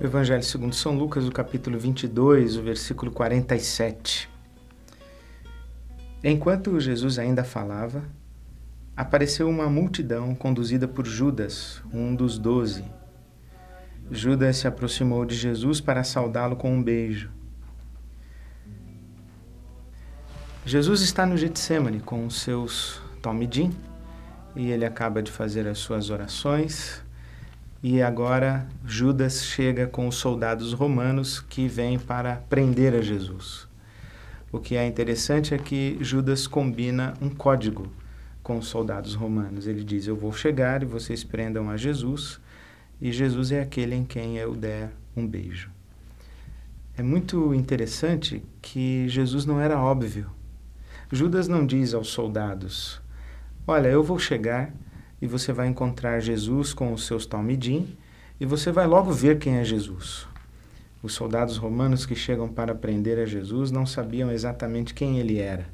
O Evangelho segundo São Lucas, o capítulo 22, o versículo 47. Enquanto Jesus ainda falava, apareceu uma multidão conduzida por Judas, um dos doze. Judas se aproximou de Jesus para saudá-lo com um beijo. Jesus está no Getsemane com os seus talmidim e ele acaba de fazer as suas orações e agora Judas chega com os soldados romanos que vêm para prender a Jesus. O que é interessante é que Judas combina um código com os soldados romanos. Ele diz: Eu vou chegar e vocês prendam a Jesus, e Jesus é aquele em quem eu der um beijo. É muito interessante que Jesus não era óbvio. Judas não diz aos soldados: Olha, eu vou chegar e você vai encontrar Jesus com os seus talmidim e você vai logo ver quem é Jesus. Os soldados romanos que chegam para prender a Jesus não sabiam exatamente quem ele era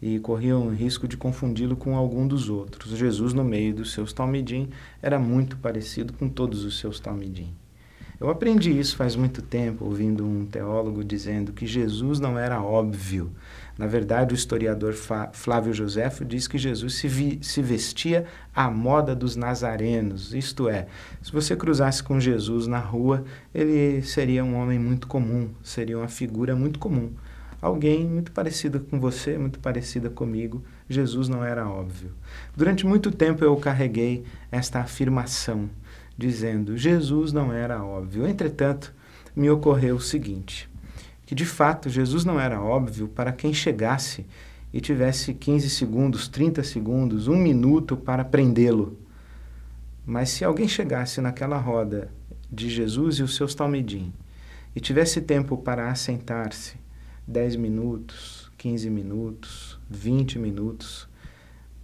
e corriam o risco de confundi-lo com algum dos outros. Jesus, no meio dos seus talmidim, era muito parecido com todos os seus talmidim. Eu aprendi isso faz muito tempo, ouvindo um teólogo dizendo que Jesus não era óbvio. Na verdade, o historiador Flávio Joséfo diz que Jesus se, vi, se vestia à moda dos nazarenos, isto é, se você cruzasse com Jesus na rua, ele seria um homem muito comum, seria uma figura muito comum. Alguém muito parecida com você, muito parecida comigo. Jesus não era óbvio. Durante muito tempo eu carreguei esta afirmação dizendo: Jesus não era óbvio. Entretanto, me ocorreu o seguinte: que de fato Jesus não era óbvio para quem chegasse e tivesse 15 segundos, 30 segundos, um minuto para prendê-lo. Mas se alguém chegasse naquela roda de Jesus e os seus talmidim e tivesse tempo para assentar-se, 10 minutos, 15 minutos, 20 minutos,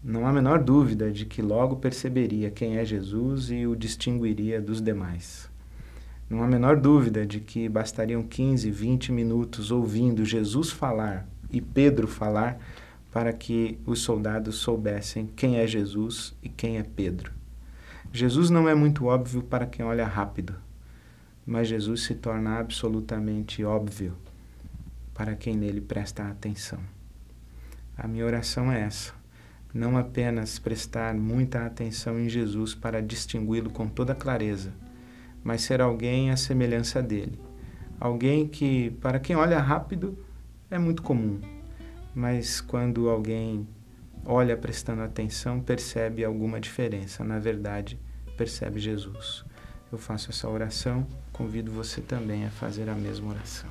não há a menor dúvida de que logo perceberia quem é Jesus e o distinguiria dos demais. Não há a menor dúvida de que bastariam 15, 20 minutos ouvindo Jesus falar e Pedro falar para que os soldados soubessem quem é Jesus e quem é Pedro. Jesus não é muito óbvio para quem olha rápido, mas Jesus se torna absolutamente óbvio para quem nele presta atenção. A minha oração é essa não apenas prestar muita atenção em Jesus para distingui-lo com toda clareza, mas ser alguém à semelhança dele. Alguém que, para quem olha rápido, é muito comum, mas quando alguém olha prestando atenção, percebe alguma diferença. Na verdade, percebe Jesus. Eu faço essa oração, convido você também a fazer a mesma oração.